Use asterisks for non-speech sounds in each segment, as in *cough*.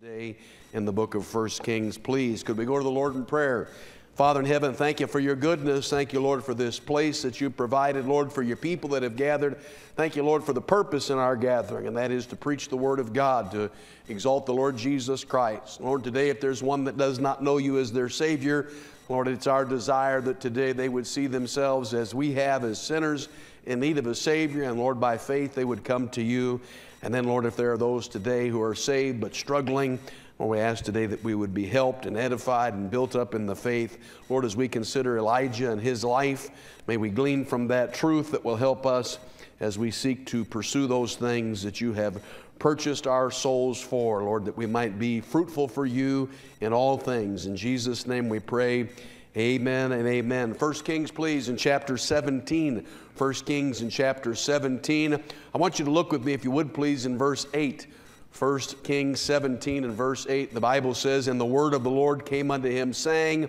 Day in the book of First Kings. Please, could we go to the Lord in prayer? Father in heaven, thank you for your goodness. Thank you, Lord, for this place that you provided, Lord, for your people that have gathered. Thank you, Lord, for the purpose in our gathering, and that is to preach the Word of God, to exalt the Lord Jesus Christ. Lord, today, if there's one that does not know you as their Savior, Lord, it's our desire that today they would see themselves as we have as sinners in need of a Savior, and Lord, by faith they would come to you. And then, Lord, if there are those today who are saved but struggling, Lord, we ask today that we would be helped and edified and built up in the faith. Lord, as we consider Elijah and his life, may we glean from that truth that will help us as we seek to pursue those things that you have purchased our souls for, Lord, that we might be fruitful for you in all things. In Jesus' name we pray. Amen and amen. First Kings, please, in chapter 17. First Kings in chapter 17. I want you to look with me, if you would, please, in verse 8. First Kings 17 and verse 8. The Bible says, And the word of the Lord came unto him, saying,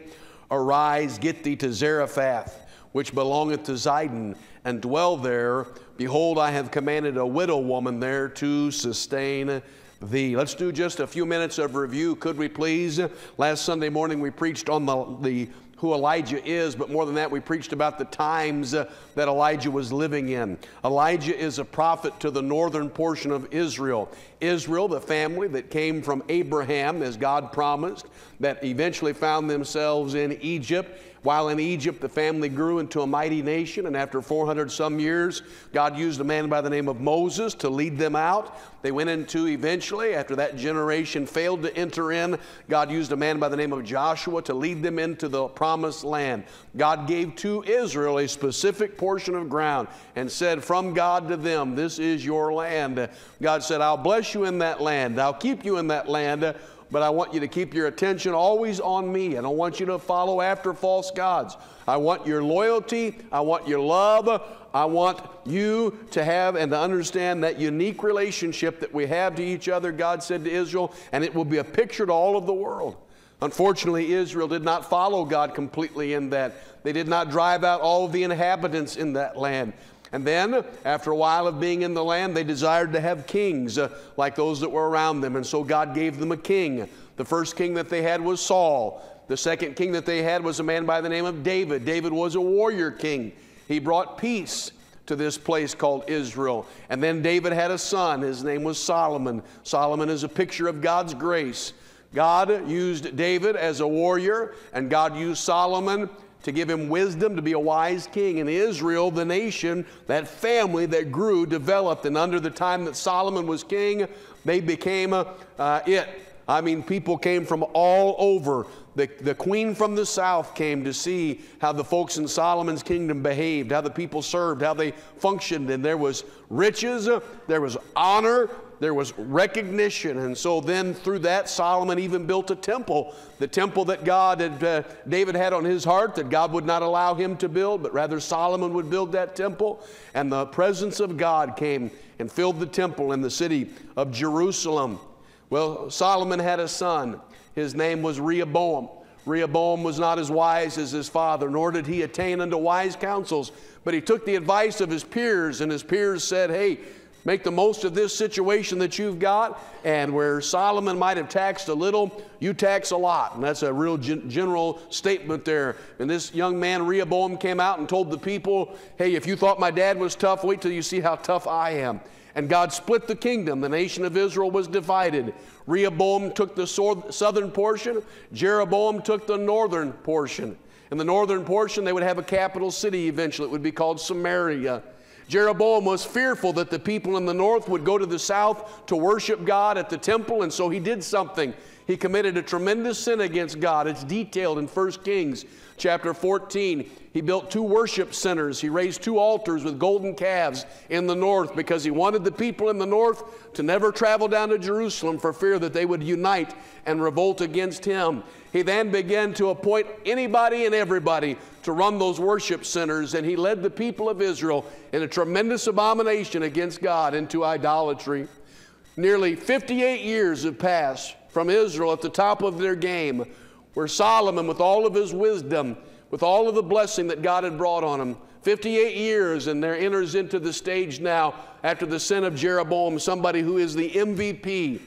Arise, get thee to Zarephath, which belongeth to Zidon, and dwell there. Behold, I have commanded a widow woman there to sustain thee. Let's do just a few minutes of review, could we please? Last Sunday morning we preached on the, the who Elijah is, but more than that, we preached about the times uh, that Elijah was living in. Elijah is a prophet to the northern portion of Israel. Israel, the family that came from Abraham, as God promised, that eventually found themselves in Egypt while in Egypt, the family grew into a mighty nation, and after 400 some years, God used a man by the name of Moses to lead them out. They went into eventually, after that generation failed to enter in, God used a man by the name of Joshua to lead them into the promised land. God gave to Israel a specific portion of ground and said, From God to them, this is your land. God said, I'll bless you in that land, I'll keep you in that land but I want you to keep your attention always on me. I don't want you to follow after false gods. I want your loyalty. I want your love. I want you to have and to understand that unique relationship that we have to each other, God said to Israel, and it will be a picture to all of the world. Unfortunately, Israel did not follow God completely in that. They did not drive out all of the inhabitants in that land. And then, after a while of being in the land, they desired to have kings uh, like those that were around them. And so God gave them a king. The first king that they had was Saul. The second king that they had was a man by the name of David. David was a warrior king. He brought peace to this place called Israel. And then David had a son. His name was Solomon. Solomon is a picture of God's grace. God used David as a warrior, and God used Solomon to give him wisdom to be a wise king. And Israel, the nation, that family that grew, developed, and under the time that Solomon was king, they became uh, it. I mean, people came from all over. The, the queen from the south came to see how the folks in Solomon's kingdom behaved, how the people served, how they functioned. And there was riches, there was honor, there was recognition. And so then through that, Solomon even built a temple, the temple that God had, uh, David had on his heart that God would not allow him to build, but rather Solomon would build that temple. And the presence of God came and filled the temple in the city of Jerusalem. Well, Solomon had a son. His name was Rehoboam. Rehoboam was not as wise as his father, nor did he attain unto wise counsels. But he took the advice of his peers, and his peers said, Hey, Make the most of this situation that you've got, and where Solomon might have taxed a little, you tax a lot. And that's a real gen- general statement there. And this young man, Rehoboam, came out and told the people, Hey, if you thought my dad was tough, wait till you see how tough I am. And God split the kingdom. The nation of Israel was divided. Rehoboam took the southern portion, Jeroboam took the northern portion. In the northern portion, they would have a capital city eventually. It would be called Samaria. Jeroboam was fearful that the people in the north would go to the south to worship God at the temple, and so he did something. He committed a tremendous sin against God. It's detailed in 1 Kings chapter 14. He built two worship centers. He raised two altars with golden calves in the north because he wanted the people in the north to never travel down to Jerusalem for fear that they would unite and revolt against him. He then began to appoint anybody and everybody to run those worship centers, and he led the people of Israel in a tremendous abomination against God into idolatry. Nearly 58 years have passed from Israel at the top of their game, where Solomon, with all of his wisdom, with all of the blessing that God had brought on him, 58 years, and there enters into the stage now, after the sin of Jeroboam, somebody who is the MVP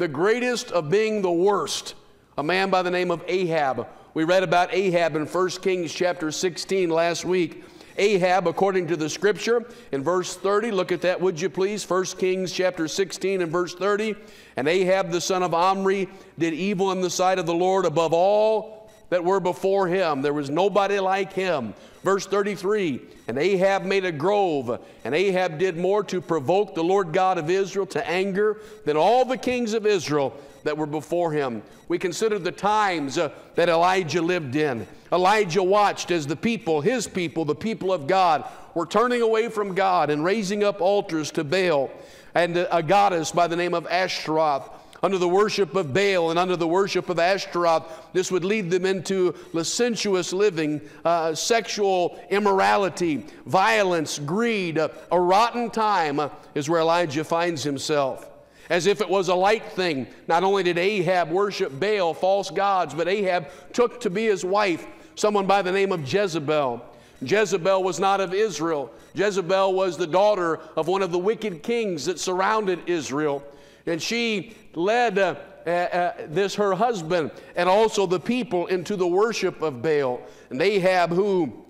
the greatest of being the worst, a man by the name of Ahab. We read about Ahab in 1 Kings chapter 16 last week. Ahab, according to the scripture, in verse 30, look at that, would you please? 1 Kings chapter 16 and verse 30. And Ahab the son of Omri did evil in the sight of the Lord above all that were before him. There was nobody like him. Verse 33 And Ahab made a grove, and Ahab did more to provoke the Lord God of Israel to anger than all the kings of Israel that were before him. We consider the times uh, that Elijah lived in. Elijah watched as the people, his people, the people of God, were turning away from God and raising up altars to Baal and a goddess by the name of Ashtaroth. Under the worship of Baal and under the worship of Ashtaroth, this would lead them into licentious living, uh, sexual immorality, violence, greed. Uh, a rotten time uh, is where Elijah finds himself as if it was a light thing. Not only did Ahab worship Baal, false gods, but Ahab took to be his wife someone by the name of Jezebel. Jezebel was not of Israel. Jezebel was the daughter of one of the wicked kings that surrounded Israel. And she led uh, uh, uh, this, her husband, and also the people into the worship of Baal. And Ahab, who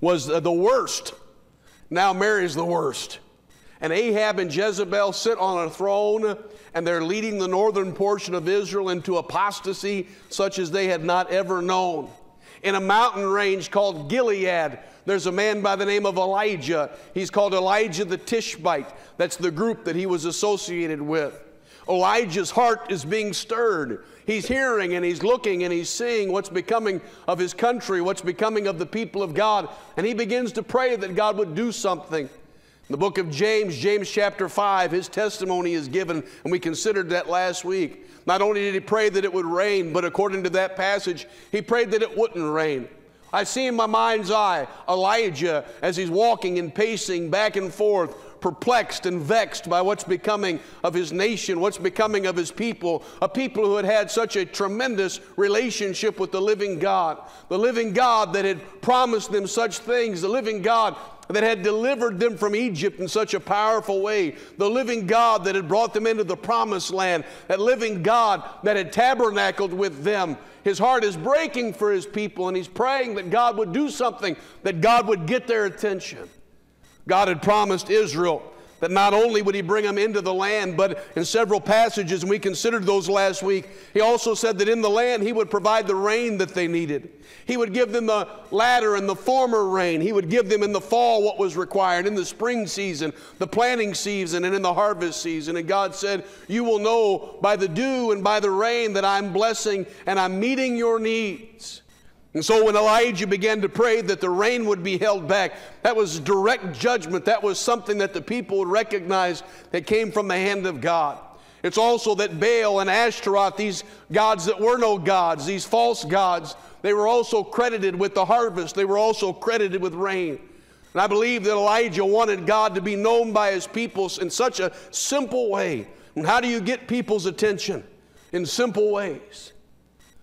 was the worst, now marries the worst. And Ahab and Jezebel sit on a throne, and they're leading the northern portion of Israel into apostasy such as they had not ever known. In a mountain range called Gilead, there's a man by the name of Elijah. He's called Elijah the Tishbite. That's the group that he was associated with. Elijah's heart is being stirred. He's hearing and he's looking and he's seeing what's becoming of his country, what's becoming of the people of God. And he begins to pray that God would do something the book of James, James chapter 5, his testimony is given, and we considered that last week. Not only did he pray that it would rain, but according to that passage, he prayed that it wouldn't rain. I see in my mind's eye Elijah as he's walking and pacing back and forth, perplexed and vexed by what's becoming of his nation, what's becoming of his people, a people who had had such a tremendous relationship with the living God, the living God that had promised them such things, the living God that had delivered them from Egypt in such a powerful way, the living God that had brought them into the promised land, that living God that had tabernacled with them. His heart is breaking for his people, and he's praying that God would do something, that God would get their attention. God had promised Israel that not only would he bring them into the land, but in several passages, and we considered those last week, he also said that in the land he would provide the rain that they needed. He would give them the latter and the former rain. He would give them in the fall what was required, in the spring season, the planting season, and in the harvest season. And God said, You will know by the dew and by the rain that I'm blessing and I'm meeting your needs. And so when Elijah began to pray that the rain would be held back, that was direct judgment. That was something that the people would recognize that came from the hand of God. It's also that Baal and Ashtaroth, these gods that were no gods, these false gods, they were also credited with the harvest. They were also credited with rain. And I believe that Elijah wanted God to be known by his people in such a simple way. And how do you get people's attention? In simple ways.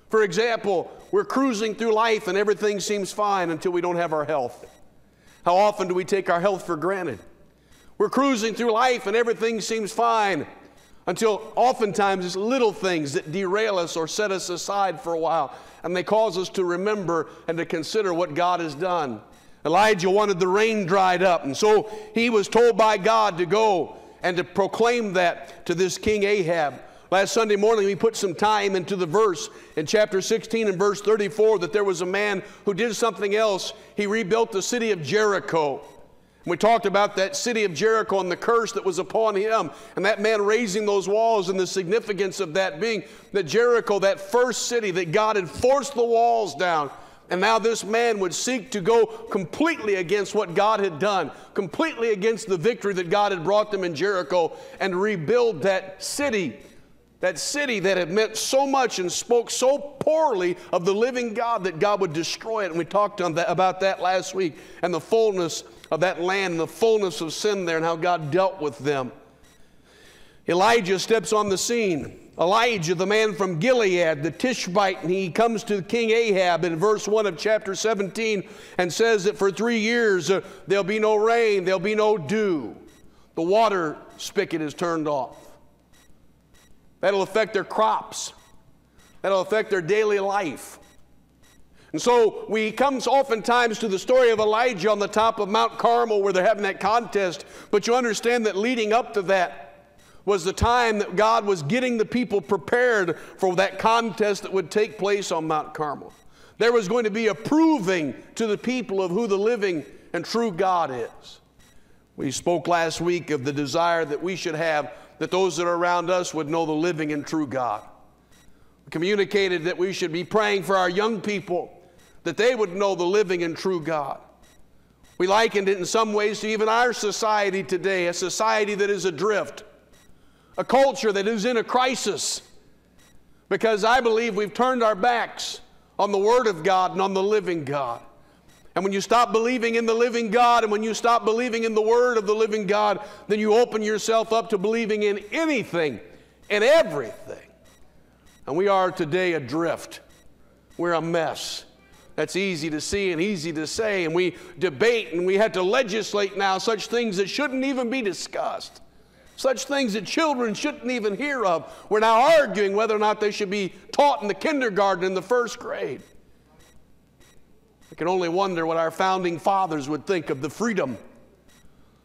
For example, we're cruising through life and everything seems fine until we don't have our health. How often do we take our health for granted? We're cruising through life and everything seems fine until oftentimes it's little things that derail us or set us aside for a while and they cause us to remember and to consider what God has done. Elijah wanted the rain dried up, and so he was told by God to go and to proclaim that to this King Ahab. Last Sunday morning, we put some time into the verse in chapter 16 and verse 34 that there was a man who did something else. He rebuilt the city of Jericho. And we talked about that city of Jericho and the curse that was upon him, and that man raising those walls, and the significance of that being that Jericho, that first city, that God had forced the walls down. And now this man would seek to go completely against what God had done, completely against the victory that God had brought them in Jericho, and rebuild that city that city that had meant so much and spoke so poorly of the living God that God would destroy it. And we talked that, about that last week and the fullness of that land and the fullness of sin there and how God dealt with them. Elijah steps on the scene. Elijah, the man from Gilead, the Tishbite, and he comes to King Ahab in verse 1 of chapter 17 and says that for three years uh, there'll be no rain, there'll be no dew. The water spigot is turned off. That'll affect their crops. That'll affect their daily life. And so we come oftentimes to the story of Elijah on the top of Mount Carmel where they're having that contest, but you understand that leading up to that was the time that God was getting the people prepared for that contest that would take place on Mount Carmel. There was going to be a proving to the people of who the living and true God is. We spoke last week of the desire that we should have that those that are around us would know the living and true God. We communicated that we should be praying for our young people that they would know the living and true God. We likened it in some ways to even our society today, a society that is adrift, a culture that is in a crisis, because I believe we've turned our backs on the Word of God and on the living God. And when you stop believing in the living God and when you stop believing in the Word of the living God, then you open yourself up to believing in anything and everything. And we are today adrift. We're a mess. That's easy to see and easy to say. And we debate and we have to legislate now such things that shouldn't even be discussed, such things that children shouldn't even hear of. We're now arguing whether or not they should be taught in the kindergarten in the first grade. Can only wonder what our founding fathers would think of the freedom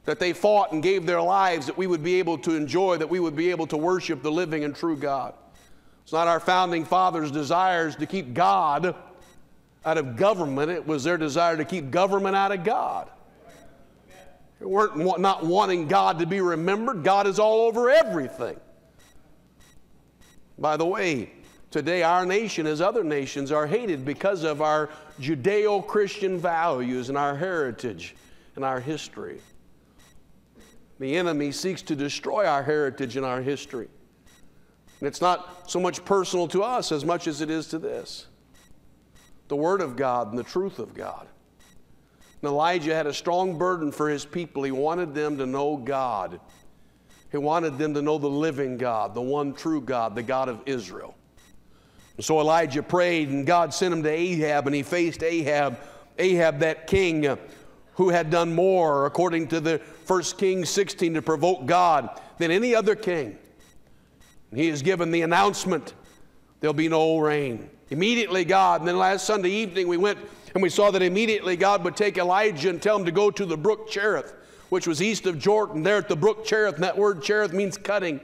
that they fought and gave their lives that we would be able to enjoy, that we would be able to worship the living and true God. It's not our founding fathers' desires to keep God out of government, it was their desire to keep government out of God. They weren't not wanting God to be remembered. God is all over everything. By the way, today our nation, as other nations, are hated because of our Judeo Christian values and our heritage and our history. The enemy seeks to destroy our heritage and our history. And it's not so much personal to us as much as it is to this the Word of God and the truth of God. And Elijah had a strong burden for his people. He wanted them to know God. He wanted them to know the living God, the one true God, the God of Israel. So Elijah prayed, and God sent him to Ahab, and he faced Ahab, Ahab, that king uh, who had done more, according to the First Kings 16, to provoke God than any other king. And he is given the announcement there'll be no rain. Immediately, God, and then last Sunday evening we went and we saw that immediately God would take Elijah and tell him to go to the brook Cherith, which was east of Jordan, there at the brook Cherith. And that word Cherith means cutting,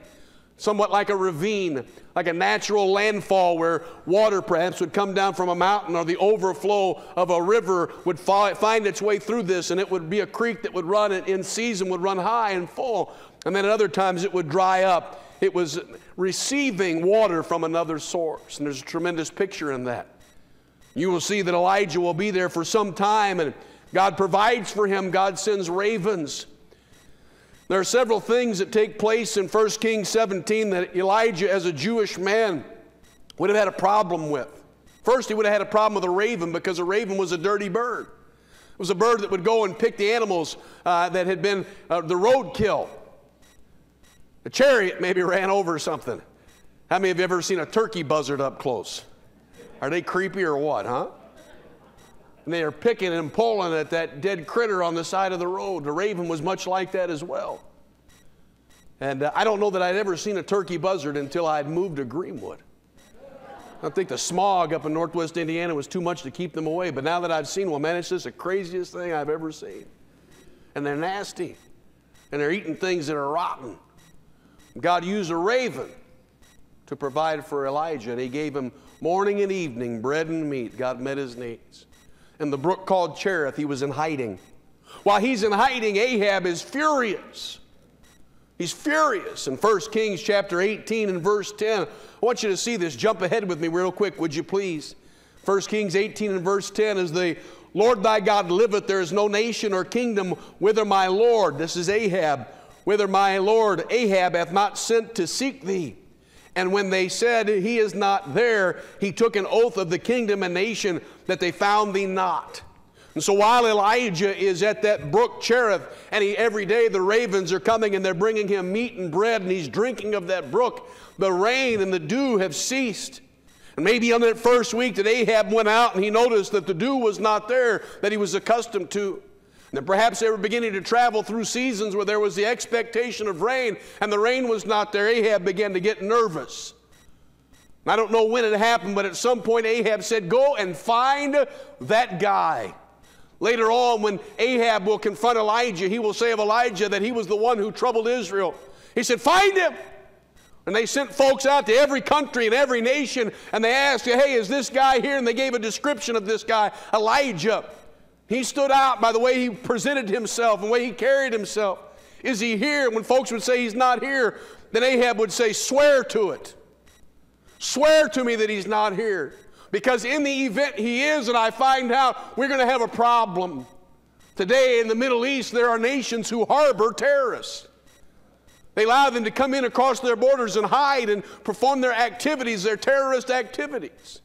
somewhat like a ravine, like a natural landfall where water perhaps would come down from a mountain or the overflow of a river would find its way through this, and it would be a creek that would run in season, would run high and full. And then at other times it would dry up. It was receiving water from another source. And there's a tremendous picture in that. You will see that Elijah will be there for some time, and God provides for him. God sends ravens. There are several things that take place in 1 Kings 17 that Elijah, as a Jewish man, would have had a problem with. First, he would have had a problem with a raven because a raven was a dirty bird. It was a bird that would go and pick the animals uh, that had been uh, the roadkill. A chariot maybe ran over something. How many of you ever seen a turkey buzzard up close? Are they creepy or what, huh? And they are picking and pulling at that dead critter on the side of the road. The raven was much like that as well. And uh, I don't know that I'd ever seen a turkey buzzard until I'd moved to Greenwood. I think the smog up in northwest Indiana was too much to keep them away. But now that I've seen one, man, it's just the craziest thing I've ever seen. And they're nasty. And they're eating things that are rotten. God used a raven to provide for Elijah, and he gave him morning and evening bread and meat. God met his needs. In the brook called Cherith, he was in hiding. While he's in hiding, Ahab is furious. He's furious. In 1 Kings chapter 18 and verse 10, I want you to see this. Jump ahead with me real quick, would you please? 1 Kings 18 and verse 10 is the Lord thy God liveth, there is no nation or kingdom whither my Lord, this is Ahab, whither my lord Ahab hath not sent to seek thee. And when they said, He is not there, he took an oath of the kingdom and nation that they found thee not. And so while Elijah is at that brook Cherith, and he, every day the ravens are coming and they're bringing him meat and bread, and he's drinking of that brook, the rain and the dew have ceased. And maybe on that first week that Ahab went out and he noticed that the dew was not there that he was accustomed to. And perhaps they were beginning to travel through seasons where there was the expectation of rain and the rain was not there. Ahab began to get nervous. I don't know when it happened, but at some point Ahab said, Go and find that guy. Later on, when Ahab will confront Elijah, he will say of Elijah that he was the one who troubled Israel. He said, Find him. And they sent folks out to every country and every nation, and they asked, Hey, is this guy here? And they gave a description of this guy, Elijah. He stood out by the way he presented himself and the way he carried himself. Is he here? When folks would say he's not here, then Ahab would say, Swear to it. Swear to me that he's not here. Because in the event he is, and I find out, we're going to have a problem. Today in the Middle East, there are nations who harbor terrorists. They allow them to come in across their borders and hide and perform their activities, their terrorist activities.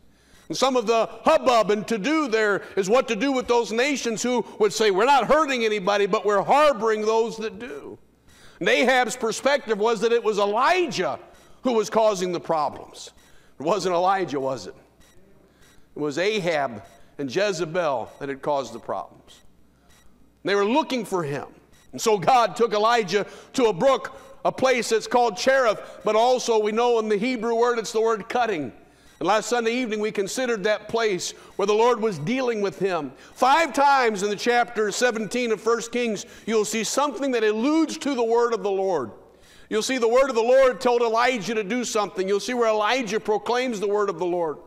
Some of the hubbub and to do there is what to do with those nations who would say, We're not hurting anybody, but we're harboring those that do. And Ahab's perspective was that it was Elijah who was causing the problems. It wasn't Elijah, was it? It was Ahab and Jezebel that had caused the problems. They were looking for him. And so God took Elijah to a brook, a place that's called Cherith, but also we know in the Hebrew word it's the word cutting. And last Sunday evening, we considered that place where the Lord was dealing with him. Five times in the chapter 17 of 1 Kings, you'll see something that alludes to the word of the Lord. You'll see the word of the Lord told Elijah to do something. You'll see where Elijah proclaims the word of the Lord.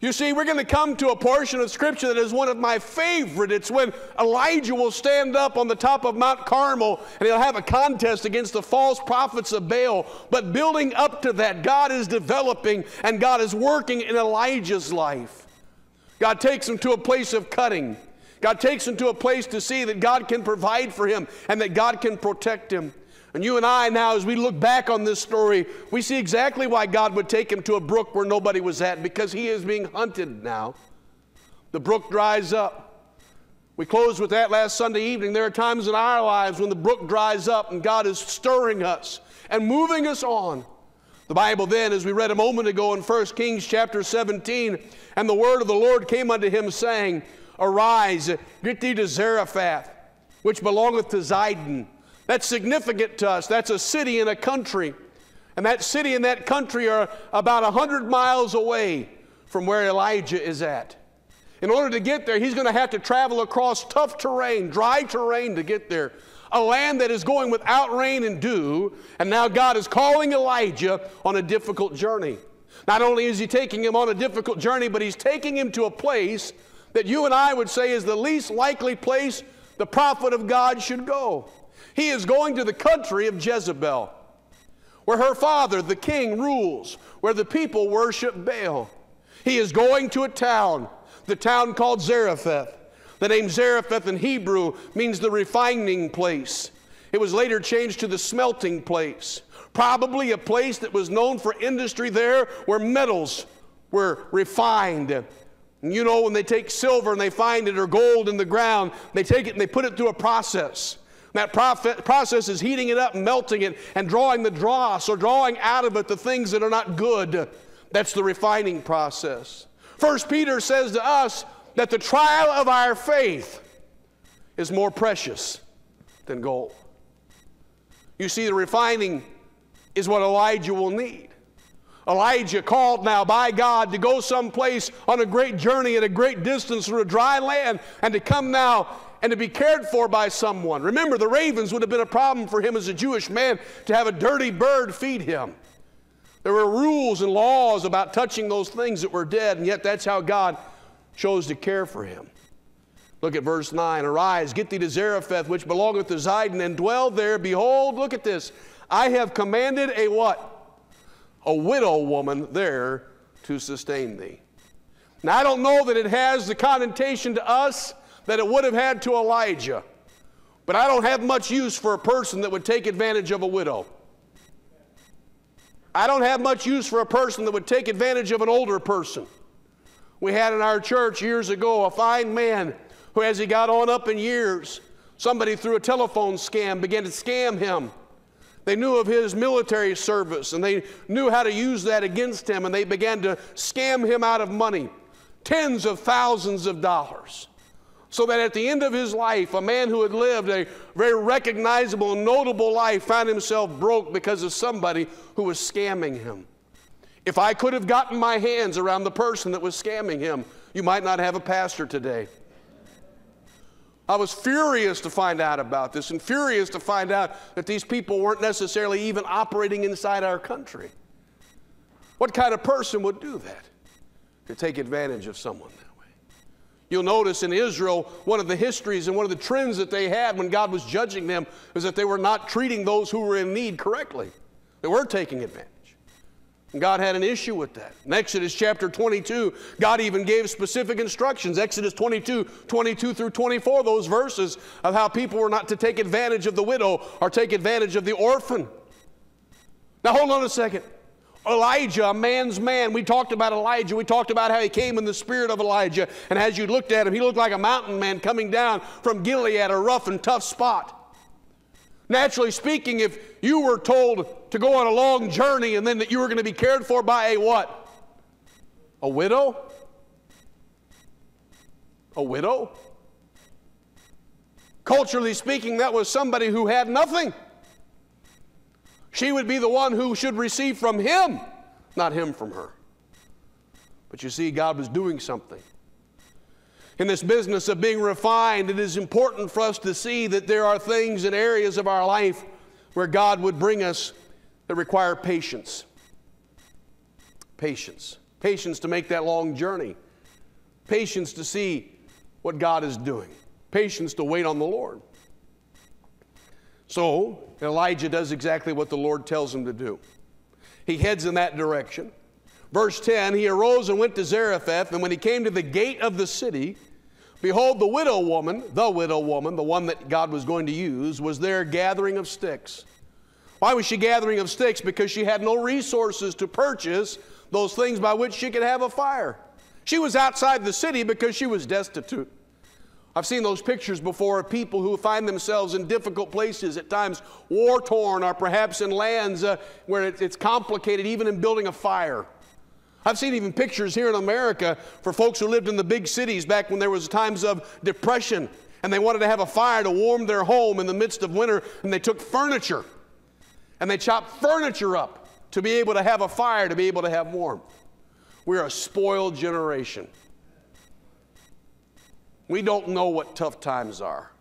You see, we're going to come to a portion of Scripture that is one of my favorite. It's when Elijah will stand up on the top of Mount Carmel and he'll have a contest against the false prophets of Baal. But building up to that, God is developing and God is working in Elijah's life. God takes him to a place of cutting. God takes him to a place to see that God can provide for him and that God can protect him. And you and I now, as we look back on this story, we see exactly why God would take him to a brook where nobody was at, because he is being hunted now. The brook dries up. We closed with that last Sunday evening. There are times in our lives when the brook dries up and God is stirring us and moving us on. The Bible then, as we read a moment ago in 1 Kings chapter 17, and the word of the Lord came unto him, saying, Arise, get thee to Zarephath, which belongeth to Zidon that's significant to us. That's a city and a country. And that city and that country are about 100 miles away from where Elijah is at. In order to get there, he's going to have to travel across tough terrain, dry terrain to get there. A land that is going without rain and dew. And now God is calling Elijah on a difficult journey. Not only is he taking him on a difficult journey, but he's taking him to a place that you and I would say is the least likely place the prophet of God should go. He is going to the country of Jezebel, where her father, the king, rules, where the people worship Baal. He is going to a town, the town called Zarephath. The name Zarephath in Hebrew means the refining place. It was later changed to the smelting place. Probably a place that was known for industry there where metals were refined. And you know, when they take silver and they find it or gold in the ground, they take it and they put it through a process. That process is heating it up, melting it, and drawing the dross or drawing out of it the things that are not good. That's the refining process. First Peter says to us that the trial of our faith is more precious than gold. You see, the refining is what Elijah will need. Elijah called now by God to go someplace on a great journey at a great distance through a dry land and to come now and to be cared for by someone. Remember, the ravens would have been a problem for him as a Jewish man to have a dirty bird feed him. There were rules and laws about touching those things that were dead, and yet that's how God chose to care for him. Look at verse 9 Arise, get thee to Zarephath, which belongeth to Zidon, and dwell there. Behold, look at this. I have commanded a what? A widow woman there to sustain thee. Now, I don't know that it has the connotation to us that it would have had to Elijah. But I don't have much use for a person that would take advantage of a widow. I don't have much use for a person that would take advantage of an older person. We had in our church years ago a fine man who, as he got on up in years, somebody through a telephone scam began to scam him. They knew of his military service and they knew how to use that against him, and they began to scam him out of money, tens of thousands of dollars. So that at the end of his life, a man who had lived a very recognizable notable life found himself broke because of somebody who was scamming him. If I could have gotten my hands around the person that was scamming him, you might not have a pastor today. I was furious to find out about this and furious to find out that these people weren't necessarily even operating inside our country. What kind of person would do that? To take advantage of someone. You'll notice in Israel, one of the histories and one of the trends that they had when God was judging them is that they were not treating those who were in need correctly. They were taking advantage. And God had an issue with that. In Exodus chapter 22, God even gave specific instructions. Exodus 22, 22 through 24, those verses of how people were not to take advantage of the widow or take advantage of the orphan. Now, hold on a second. Elijah, a man's man. We talked about Elijah. We talked about how he came in the spirit of Elijah. And as you looked at him, he looked like a mountain man coming down from Gilead, a rough and tough spot. Naturally speaking, if you were told to go on a long journey and then that you were going to be cared for by a what? A widow? A widow? Culturally speaking, that was somebody who had nothing. She would be the one who should receive from him, not him from her. But you see, God was doing something in this business of being refined, it is important for us to see that there are things and areas of our life where God would bring us that require patience. Patience. Patience to make that long journey. Patience to see what God is doing. Patience to wait on the Lord. So, Elijah does exactly what the Lord tells him to do. He heads in that direction. Verse 10 He arose and went to Zarephath, and when he came to the gate of the city, Behold, the widow woman, the widow woman, the one that God was going to use, was there gathering of sticks. Why was she gathering of sticks? Because she had no resources to purchase those things by which she could have a fire. She was outside the city because she was destitute. I've seen those pictures before of people who find themselves in difficult places, at times war torn, or perhaps in lands uh, where it's complicated, even in building a fire. I've seen even pictures here in America for folks who lived in the big cities back when there was times of depression and they wanted to have a fire to warm their home in the midst of winter and they took furniture and they chopped furniture up to be able to have a fire to be able to have warmth. We're a spoiled generation. We don't know what tough times are.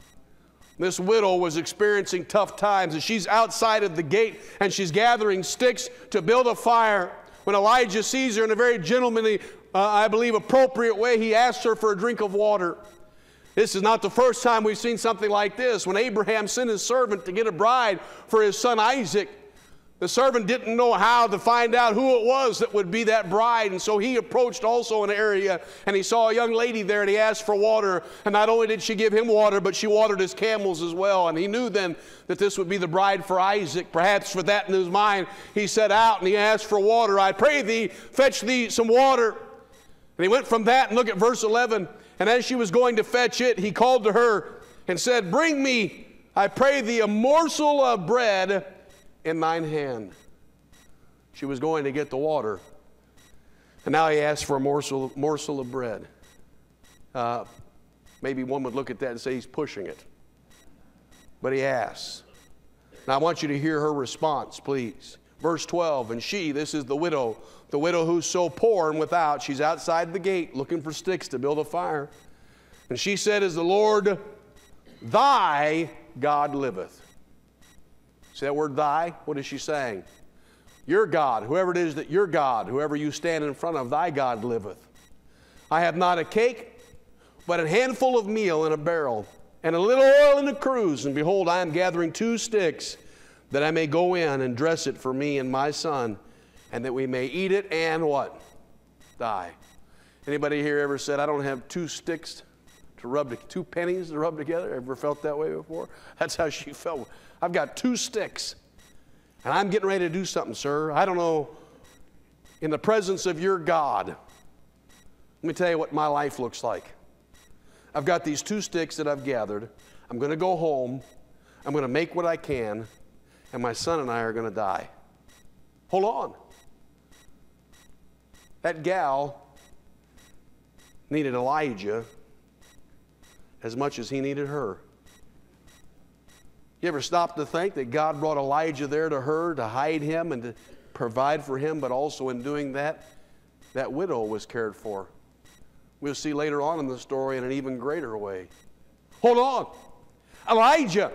This widow was experiencing tough times and she's outside of the gate and she's gathering sticks to build a fire when Elijah sees her in a very gentlemanly, uh, I believe, appropriate way, he asks her for a drink of water. This is not the first time we've seen something like this. When Abraham sent his servant to get a bride for his son Isaac, the servant didn't know how to find out who it was that would be that bride, and so he approached also an area and he saw a young lady there and he asked for water. And not only did she give him water, but she watered his camels as well. And he knew then that this would be the bride for Isaac. Perhaps for that in his mind, he set out and he asked for water. I pray thee, fetch thee some water. And he went from that and look at verse 11. And as she was going to fetch it, he called to her and said, Bring me, I pray thee, a morsel of bread in thine hand. She was going to get the water. And now he asks for a morsel, morsel of bread. Uh, maybe one would look at that and say he's pushing it. But he asks. Now I want you to hear her response, please. Verse 12, and she, this is the widow, the widow who's so poor and without, she's outside the gate looking for sticks to build a fire. And she said, As the Lord thy God liveth. See that word thy? What is she saying? Your God, whoever it is that your God, whoever you stand in front of, thy God liveth. I have not a cake, but a handful of meal in a barrel, and a little oil in a cruse. And behold, I am gathering two sticks, that I may go in and dress it for me and my son, and that we may eat it and what? Die. Anybody here ever said, I don't have two sticks to rub, two pennies to rub together? Ever felt that way before? That's how she felt. I've got two sticks, and I'm getting ready to do something, sir. I don't know. In the presence of your God, let me tell you what my life looks like. I've got these two sticks that I've gathered. I'm going to go home. I'm going to make what I can, and my son and I are going to die. Hold on. That gal needed Elijah as much as he needed her. You ever stop to think that God brought Elijah there to her to hide him and to provide for him, but also in doing that, that widow was cared for. We'll see later on in the story in an even greater way. Hold on. Elijah,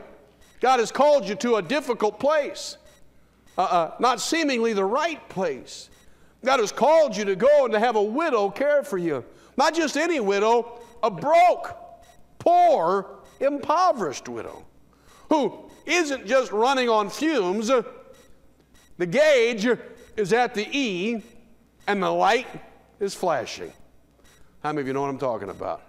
God has called you to a difficult place, uh, uh, not seemingly the right place. God has called you to go and to have a widow care for you. Not just any widow, a broke, poor, impoverished widow who isn't just running on fumes. The gauge is at the E and the light is flashing. How many of you know what I'm talking about?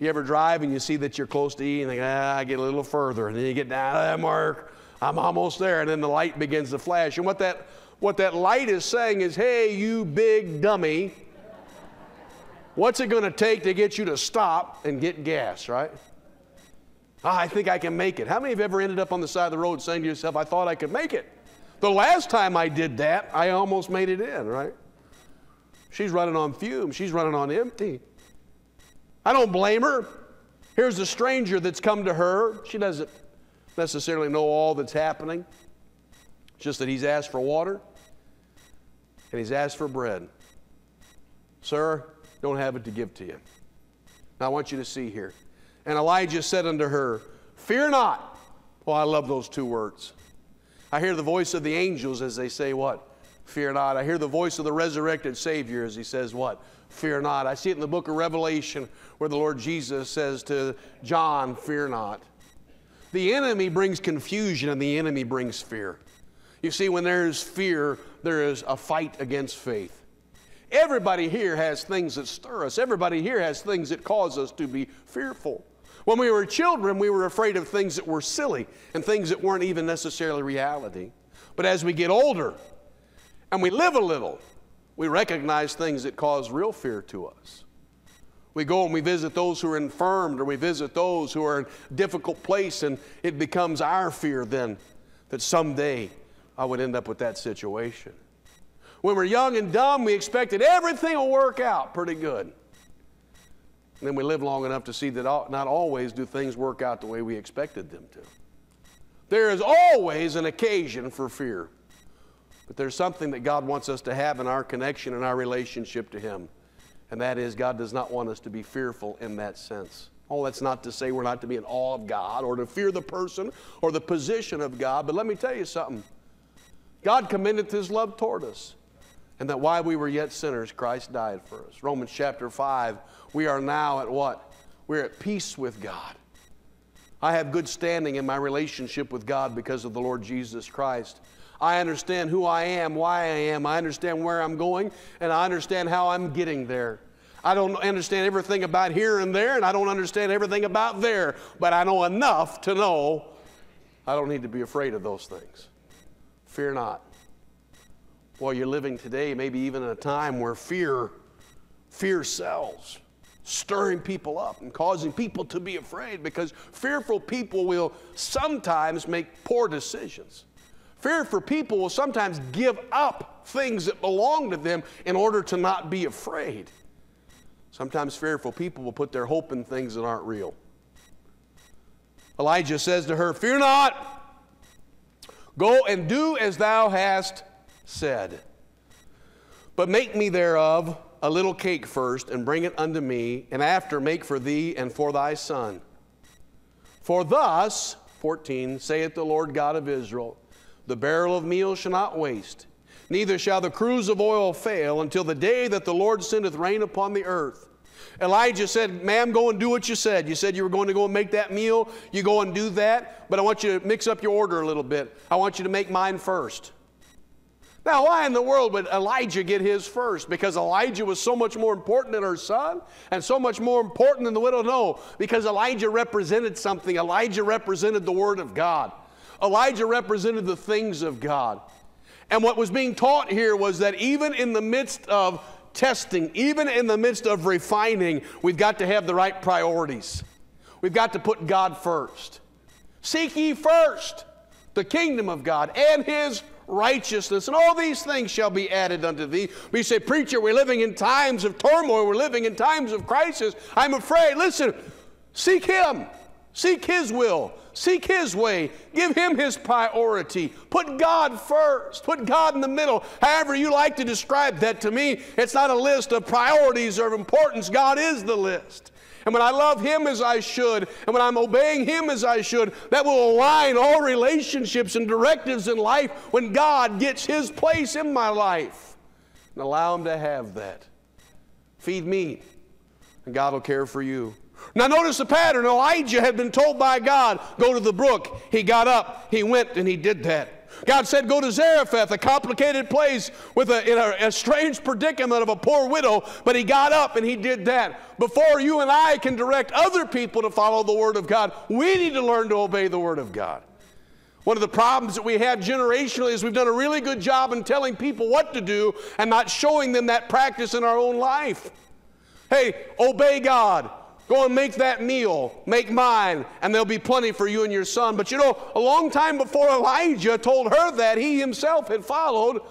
You ever drive and you see that you're close to E and think, ah, I get a little further, and then you get down to that mark, I'm almost there, and then the light begins to flash. And what that what that light is saying is, hey, you big dummy, what's it going to take to get you to stop and get gas, right? Ah, I think I can make it. How many have ever ended up on the side of the road saying to yourself, I thought I could make it? The last time I did that, I almost made it in, right? She's running on fumes, she's running on empty. I don't blame her. Here's a stranger that's come to her. She doesn't necessarily know all that's happening, it's just that he's asked for water and he's asked for bread. Sir, don't have it to give to you. Now I want you to see here. And Elijah said unto her, Fear not. Well, I love those two words. I hear the voice of the angels as they say, What? Fear not. I hear the voice of the resurrected Savior as he says, What? Fear not. I see it in the book of Revelation where the Lord Jesus says to John, Fear not. The enemy brings confusion and the enemy brings fear. You see, when there's fear, there is a fight against faith. Everybody here has things that stir us. Everybody here has things that cause us to be fearful. When we were children, we were afraid of things that were silly and things that weren't even necessarily reality. But as we get older and we live a little, we recognize things that cause real fear to us. We go and we visit those who are infirmed or we visit those who are in a difficult place, and it becomes our fear then that someday I would end up with that situation. When we're young and dumb, we expected everything will work out pretty good. And then we live long enough to see that not always do things work out the way we expected them to. There is always an occasion for fear. But there's something that God wants us to have in our connection and our relationship to Him. And that is, God does not want us to be fearful in that sense. Oh, that's not to say we're not to be in awe of God or to fear the person or the position of God. But let me tell you something God commended His love toward us and that while we were yet sinners, Christ died for us. Romans chapter 5, we are now at what? We're at peace with God. I have good standing in my relationship with God because of the Lord Jesus Christ. I understand who I am, why I am, I understand where I'm going, and I understand how I'm getting there. I don't understand everything about here and there, and I don't understand everything about there, but I know enough to know I don't need to be afraid of those things. Fear not while you're living today, maybe even in a time where fear, fear sells, stirring people up and causing people to be afraid because fearful people will sometimes make poor decisions. Fearful people will sometimes give up things that belong to them in order to not be afraid. Sometimes fearful people will put their hope in things that aren't real. Elijah says to her, Fear not, go and do as thou hast said, But make me thereof a little cake first, and bring it unto me, and after make for thee and for thy son. For thus, 14, saith the Lord God of Israel, the barrel of meal shall not waste, neither shall the cruse of oil fail until the day that the Lord sendeth rain upon the earth. Elijah said, Ma'am, go and do what you said. You said you were going to go and make that meal. You go and do that, but I want you to mix up your order a little bit. I want you to make mine first. Now, why in the world would Elijah get his first? Because Elijah was so much more important than her son and so much more important than the widow? No, because Elijah represented something. Elijah represented the Word of God, Elijah represented the things of God. And what was being taught here was that even in the midst of testing, even in the midst of refining, we've got to have the right priorities. We've got to put God first. Seek ye first the kingdom of God and His righteousness, and all these things shall be added unto thee. We say, Preacher, we're living in times of turmoil, we're living in times of crisis. I'm afraid. Listen, Seek Him. Seek His will. Seek His way. Give Him His priority. Put God first. Put God in the middle. However, you like to describe that to me, it's not a list of priorities or of importance. God is the list. And when I love Him as I should, and when I'm obeying Him as I should, that will align all relationships and directives in life when God gets His place in my life. And allow Him to have that. Feed me, and God will care for you. Now, notice the pattern. Elijah had been told by God, Go to the brook. He got up, he went, and he did that. God said, Go to Zarephath, a complicated place with a, in a, a strange predicament of a poor widow, but he got up and he did that. Before you and I can direct other people to follow the Word of God, we need to learn to obey the Word of God. One of the problems that we have generationally is we've done a really good job in telling people what to do and not showing them that practice in our own life. Hey, obey God. Go and make that meal, make mine, and there'll be plenty for you and your son. But you know, a long time before Elijah told her that, he himself had followed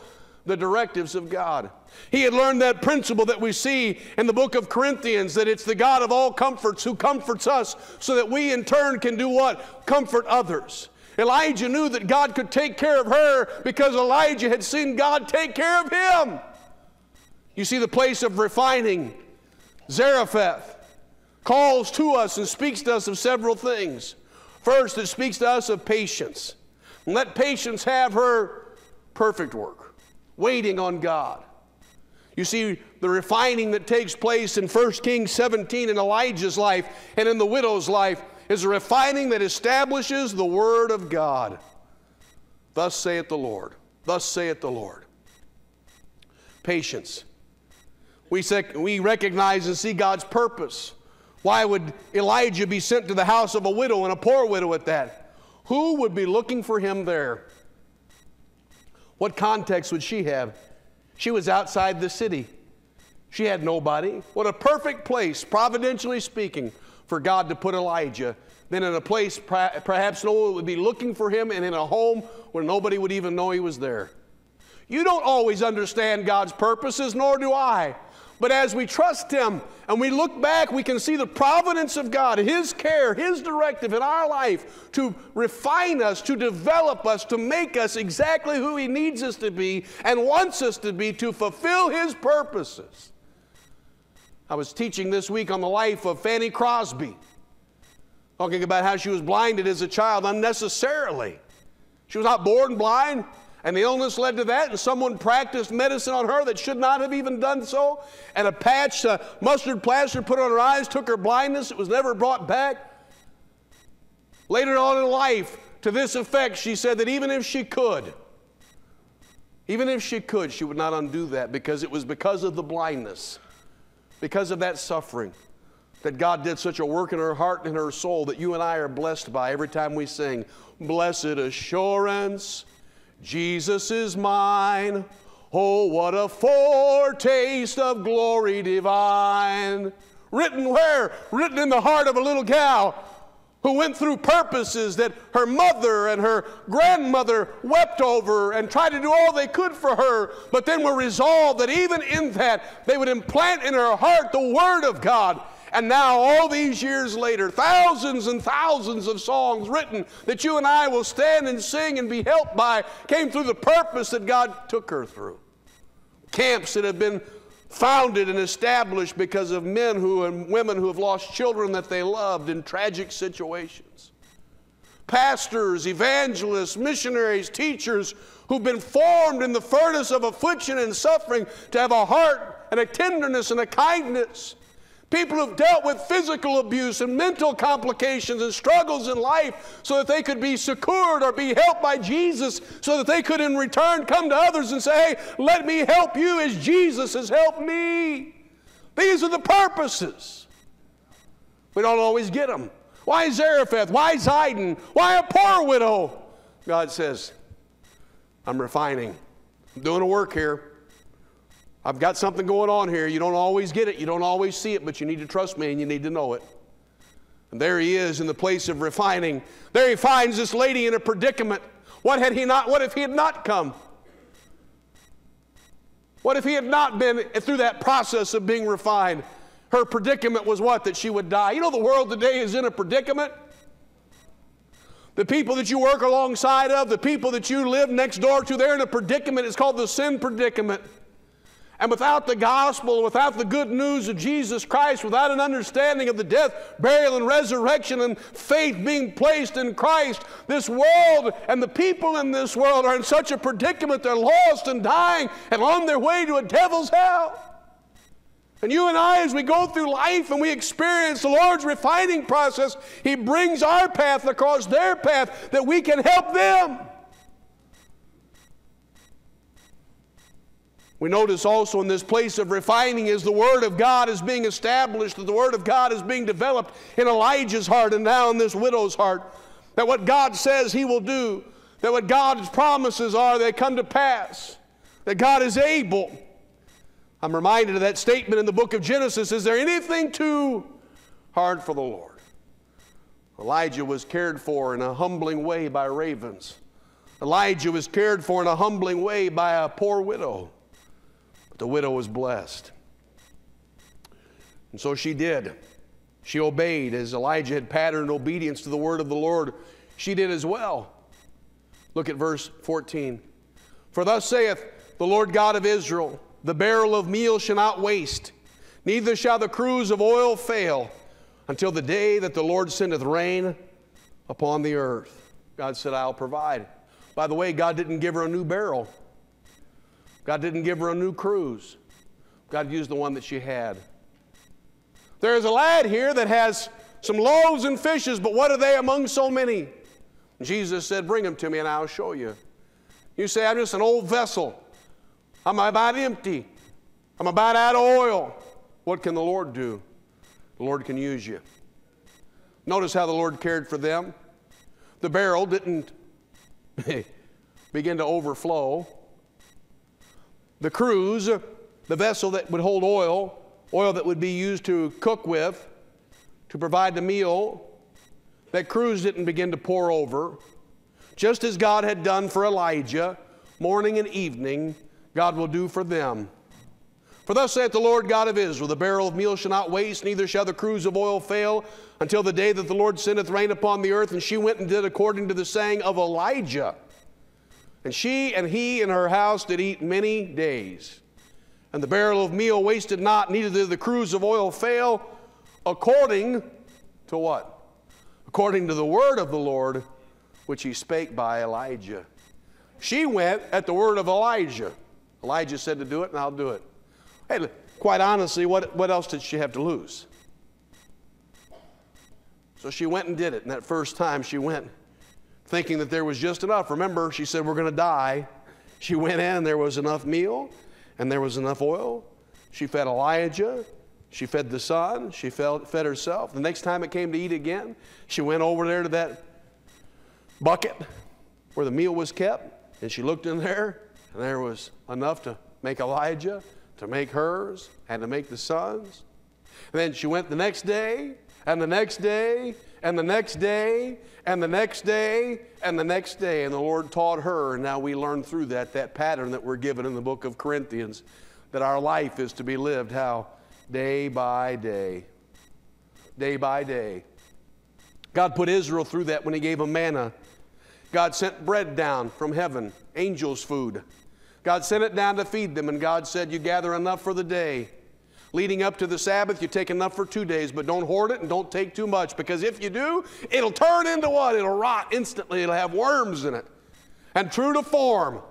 the directives of God. He had learned that principle that we see in the book of Corinthians that it's the God of all comforts who comforts us so that we in turn can do what? Comfort others. Elijah knew that God could take care of her because Elijah had seen God take care of him. You see the place of refining, Zarephath calls to us and speaks to us of several things. First, it speaks to us of patience. Let patience have her perfect work, waiting on God. You see, the refining that takes place in 1 Kings 17 in Elijah's life and in the widow's life is a refining that establishes the Word of God. Thus saith the Lord. Thus saith the Lord. Patience. We, we recognize and see God's purpose why would Elijah be sent to the house of a widow and a poor widow at that? Who would be looking for him there? What context would she have? She was outside the city. She had nobody. What a perfect place, providentially speaking, for God to put Elijah. Then in a place perhaps no one would be looking for him and in a home where nobody would even know he was there. You don't always understand God's purposes, nor do I. But as we trust Him and we look back, we can see the providence of God, His care, His directive in our life to refine us, to develop us, to make us exactly who He needs us to be and wants us to be to fulfill His purposes. I was teaching this week on the life of Fanny Crosby, talking about how she was blinded as a child unnecessarily. She was not born blind, and the illness led to that, and someone practiced medicine on her that should not have even done so, and a patch, uh, mustard plaster put on her eyes took her blindness. It was never brought back. Later on in life, to this effect, she said that even if she could, even if she could, she would not undo that because it was because of the blindness, because of that suffering, that God did such a work in her heart and her soul that you and I are blessed by every time we sing, Blessed Assurance. Jesus is mine. Oh, what a foretaste of glory divine. Written where? Written in the heart of a little gal who went through purposes that her mother and her grandmother wept over and tried to do all they could for her, but then were resolved that even in that they would implant in her heart the Word of God and now, all these years later, thousands and thousands of songs written that you and I will stand and sing and be helped by came through the purpose that God took her through. Camps that have been founded and established because of men who and women who have lost children that they loved in tragic situations. Pastors, evangelists, missionaries, teachers who've been formed in the furnace of affliction and suffering to have a heart and a tenderness and a kindness People who've dealt with physical abuse and mental complications and struggles in life so that they could be secured or be helped by Jesus so that they could in return come to others and say, hey, let me help you as Jesus has helped me. These are the purposes. We don't always get them. Why Zarephath? Why Zidon? Why a poor widow? God says, I'm refining. I'm doing a work here. I've got something going on here. You don't always get it, you don't always see it, but you need to trust me and you need to know it. And there he is in the place of refining. There he finds this lady in a predicament. What had he not what if he had not come? What if he had not been through that process of being refined? Her predicament was what? That she would die. You know, the world today is in a predicament. The people that you work alongside of, the people that you live next door to, they're in a predicament. It's called the sin predicament. And without the gospel, without the good news of Jesus Christ, without an understanding of the death, burial, and resurrection, and faith being placed in Christ, this world and the people in this world are in such a predicament they're lost and dying and on their way to a devil's hell. And you and I, as we go through life and we experience the Lord's refining process, He brings our path across their path that we can help them. We notice also in this place of refining is the Word of God is being established, that the Word of God is being developed in Elijah's heart and now in this widow's heart. That what God says He will do, that what God's promises are, they come to pass. That God is able. I'm reminded of that statement in the book of Genesis Is there anything too hard for the Lord? Elijah was cared for in a humbling way by ravens. Elijah was cared for in a humbling way by a poor widow. The widow was blessed. And so she did. She obeyed as Elijah had patterned obedience to the word of the Lord. She did as well. Look at verse 14. For thus saith the Lord God of Israel, the barrel of meal shall not waste, neither shall the cruse of oil fail until the day that the Lord sendeth rain upon the earth. God said, I'll provide. By the way, God didn't give her a new barrel. God didn't give her a new cruse. God used the one that she had. There is a lad here that has some loaves and fishes, but what are they among so many? Jesus said, Bring them to me and I'll show you. You say, I'm just an old vessel. I'm about empty. I'm about out of oil. What can the Lord do? The Lord can use you. Notice how the Lord cared for them. The barrel didn't *laughs* begin to overflow. The cruse, the vessel that would hold oil, oil that would be used to cook with, to provide the meal, that cruse didn't begin to pour over. Just as God had done for Elijah, morning and evening, God will do for them. For thus saith the Lord God of Israel The barrel of meal shall not waste, neither shall the cruse of oil fail, until the day that the Lord sendeth rain upon the earth. And she went and did according to the saying of Elijah. And she and he and her house did eat many days. And the barrel of meal wasted not, neither did the cruse of oil fail, according to what? According to the word of the Lord, which he spake by Elijah. She went at the word of Elijah. Elijah said to do it, and I'll do it. Hey, quite honestly, what, what else did she have to lose? So she went and did it. And that first time she went thinking that there was just enough. Remember, she said, We're going to die. She went in, and there was enough meal, and there was enough oil. She fed Elijah. She fed the son. She fed, herself. The next time it came to eat again, she went over there to that bucket where the meal was kept, and she looked in there, and there was enough to make Elijah, to make hers, and to make the sons. And then she went the next day, and the next day, and the next day, and the next day, and the next day. And the Lord taught her, and now we learn through that, that pattern that we're given in the book of Corinthians, that our life is to be lived how? Day by day. Day by day. God put Israel through that when He gave them manna. God sent bread down from heaven, angels' food. God sent it down to feed them, and God said, You gather enough for the day. Leading up to the Sabbath, you take enough for two days, but don't hoard it and don't take too much because if you do, it'll turn into what? It'll rot instantly. It'll have worms in it. And true to form,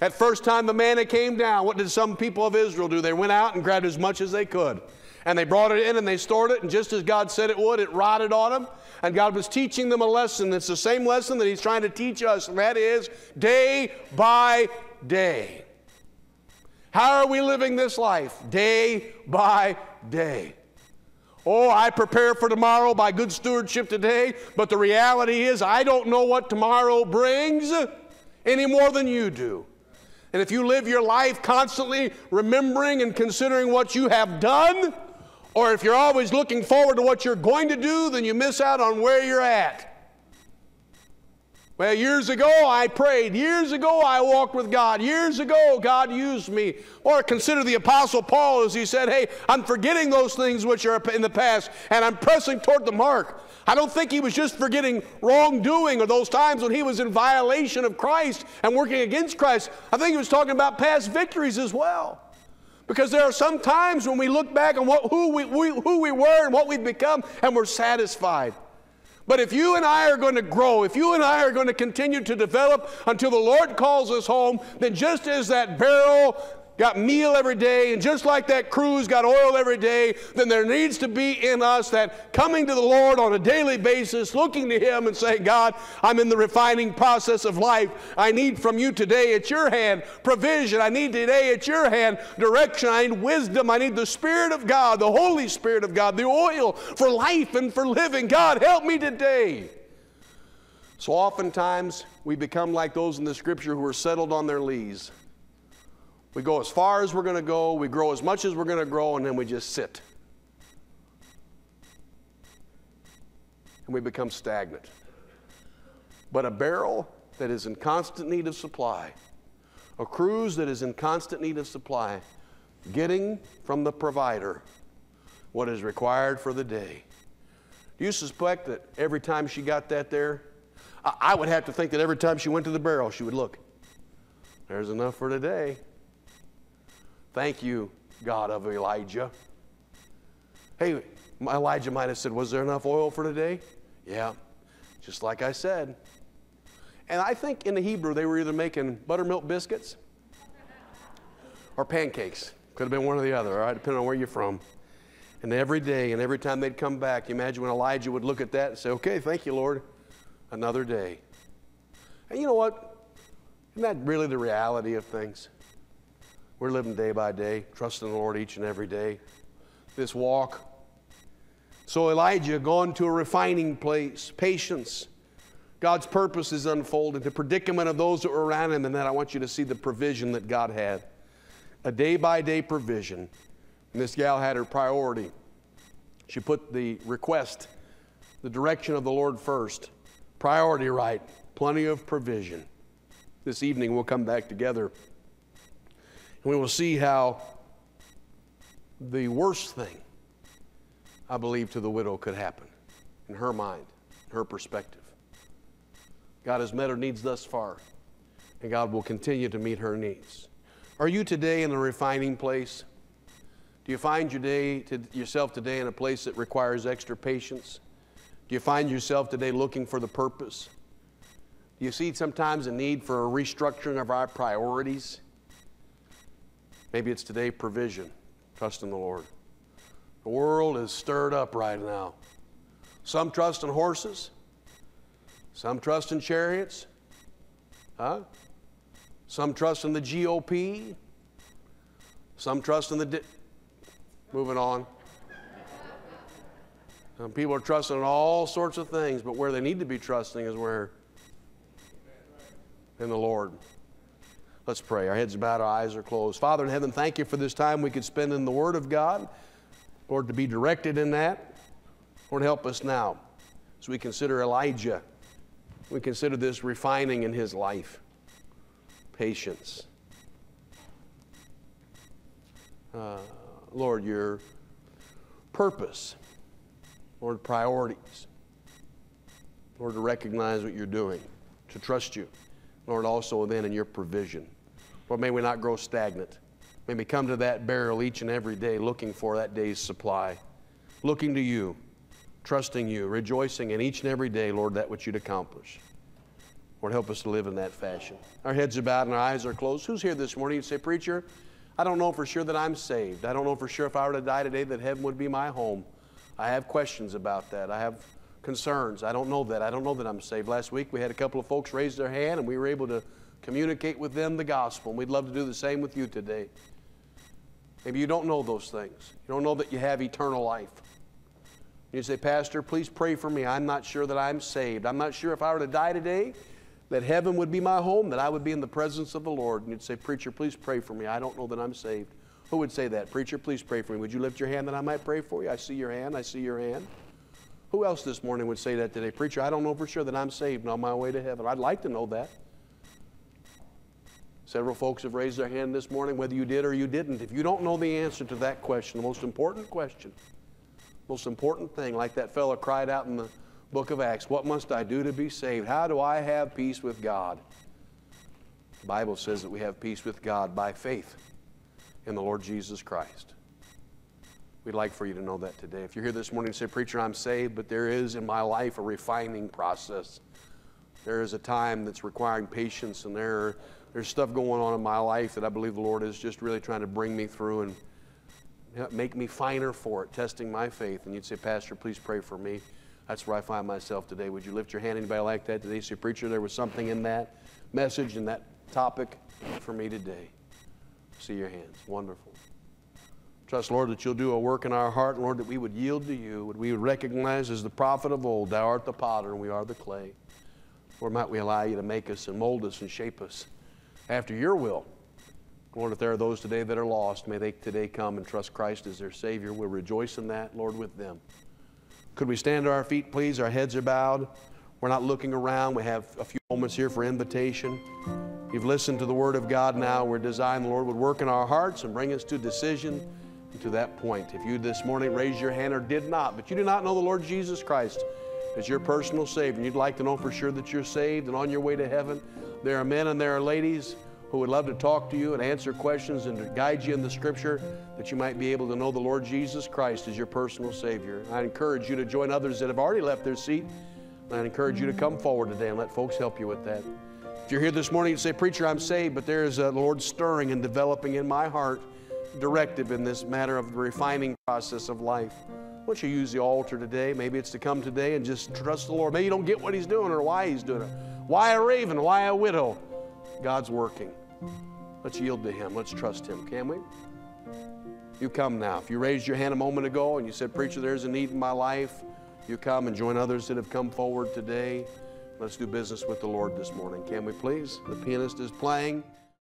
at first time the manna came down, what did some people of Israel do? They went out and grabbed as much as they could. And they brought it in and they stored it, and just as God said it would, it rotted on them. And God was teaching them a lesson. It's the same lesson that He's trying to teach us, and that is day by day. How are we living this life? Day by day. Oh, I prepare for tomorrow by good stewardship today, but the reality is I don't know what tomorrow brings any more than you do. And if you live your life constantly remembering and considering what you have done, or if you're always looking forward to what you're going to do, then you miss out on where you're at. Well, years ago I prayed. Years ago I walked with God. Years ago God used me. Or consider the Apostle Paul as he said, Hey, I'm forgetting those things which are in the past and I'm pressing toward the mark. I don't think he was just forgetting wrongdoing or those times when he was in violation of Christ and working against Christ. I think he was talking about past victories as well. Because there are some times when we look back on what, who, we, we, who we were and what we've become and we're satisfied. But if you and I are going to grow, if you and I are going to continue to develop until the Lord calls us home, then just as that barrel got meal every day, and just like that cruse got oil every day, then there needs to be in us that coming to the Lord on a daily basis, looking to Him and saying, God, I'm in the refining process of life. I need from you today at your hand provision. I need today at your hand direction. I need wisdom. I need the Spirit of God, the Holy Spirit of God, the oil for life and for living. God, help me today. So oftentimes we become like those in the scripture who are settled on their lees. We go as far as we're going to go, we grow as much as we're going to grow, and then we just sit. And we become stagnant. But a barrel that is in constant need of supply, a cruse that is in constant need of supply, getting from the provider what is required for the day. Do you suspect that every time she got that there, I would have to think that every time she went to the barrel, she would look, there's enough for today. Thank you, God of Elijah. Hey, Elijah might have said, Was there enough oil for today? Yeah, just like I said. And I think in the Hebrew they were either making buttermilk biscuits or pancakes. Could have been one or the other, all right, depending on where you're from. And every day and every time they'd come back, you imagine when Elijah would look at that and say, Okay, thank you, Lord. Another day. And you know what? Isn't that really the reality of things? We're living day by day, trusting the Lord each and every day. This walk. So Elijah gone to a refining place, patience. God's purpose is unfolded, the predicament of those that were around him, and then I want you to see the provision that God had. A day by day provision. And this gal had her priority. She put the request, the direction of the Lord first. Priority right, plenty of provision. This evening we'll come back together we will see how the worst thing, I believe, to the widow could happen in her mind, in her perspective. God has met her needs thus far, and God will continue to meet her needs. Are you today in a refining place? Do you find your day to yourself today in a place that requires extra patience? Do you find yourself today looking for the purpose? Do you see sometimes a need for a restructuring of our priorities? Maybe it's today provision. Trust in the Lord. The world is stirred up right now. Some trust in horses, some trust in chariots, huh? Some trust in the GOP, some trust in the. Di- Moving on. Some people are trusting in all sorts of things, but where they need to be trusting is where? In the Lord. Let's pray. Our heads bowed, our eyes are closed. Father in heaven, thank you for this time we could spend in the Word of God. Lord, to be directed in that. Lord, help us now as we consider Elijah. We consider this refining in his life. Patience. Uh, Lord, your purpose. Lord, priorities. Lord, to recognize what you're doing, to trust you. Lord, also then in your provision. Lord, may we not grow stagnant. May we come to that barrel each and every day looking for that day's supply, looking to you, trusting you, rejoicing in each and every day, Lord, that which you'd accomplish. Lord, help us to live in that fashion. Our heads are bowed and our eyes are closed. Who's here this morning? You say, Preacher, I don't know for sure that I'm saved. I don't know for sure if I were to die today that heaven would be my home. I have questions about that. I have concerns. I don't know that. I don't know that I'm saved. Last week we had a couple of folks raise their hand and we were able to communicate with them the gospel. And we'd love to do the same with you today. Maybe you don't know those things. You don't know that you have eternal life. You say, Pastor, please pray for me. I'm not sure that I'm saved. I'm not sure if I were to die today that heaven would be my home, that I would be in the presence of the Lord. And you'd say, Preacher, please pray for me. I don't know that I'm saved. Who would say that? Preacher, please pray for me. Would you lift your hand that I might pray for you? I see your hand. I see your hand. Who else this morning would say that today? Preacher, I don't know for sure that I'm saved and on my way to heaven. I'd like to know that. Several folks have raised their hand this morning, whether you did or you didn't. If you don't know the answer to that question, the most important question, most important thing, like that fellow cried out in the book of Acts, what must I do to be saved? How do I have peace with God? The Bible says that we have peace with God by faith in the Lord Jesus Christ. We'd like for you to know that today. If you're here this morning and say, Preacher, I'm saved, but there is in my life a refining process. There is a time that's requiring patience, and there there's stuff going on in my life that I believe the Lord is just really trying to bring me through and make me finer for it, testing my faith. And you'd say, Pastor, please pray for me. That's where I find myself today. Would you lift your hand? Anybody like that today? Say, Preacher, there was something in that message and that topic for me today. See your hands. Wonderful. Trust, Lord, that you'll do a work in our heart, Lord, that we would yield to you, that we would recognize as the prophet of old, thou art the potter and we are the clay. Lord, might we allow you to make us and mold us and shape us after your will. Lord, if there are those today that are lost, may they today come and trust Christ as their Savior. We'll rejoice in that, Lord, with them. Could we stand to our feet, please? Our heads are bowed. We're not looking around. We have a few moments here for invitation. You've listened to the Word of God now. We're designed the Lord would work in our hearts and bring us to decision to that point. If you this morning raised your hand or did not, but you do not know the Lord Jesus Christ as your personal Savior, and you'd like to know for sure that you're saved and on your way to heaven, there are men and there are ladies who would love to talk to you and answer questions and to guide you in the Scripture that you might be able to know the Lord Jesus Christ as your personal Savior. I encourage you to join others that have already left their seat. And I encourage you to come forward today and let folks help you with that. If you're here this morning and say, Preacher, I'm saved, but there is uh, a Lord stirring and developing in my heart directive in this matter of the refining process of life. Why don't you use the altar today? Maybe it's to come today and just trust the Lord. Maybe you don't get what He's doing or why He's doing it. Why a raven? Why a widow? God's working. Let's yield to Him. Let's trust Him, can we? You come now. If you raised your hand a moment ago and you said, Preacher, there's a need in my life, you come and join others that have come forward today. Let's do business with the Lord this morning, can we please? The pianist is playing.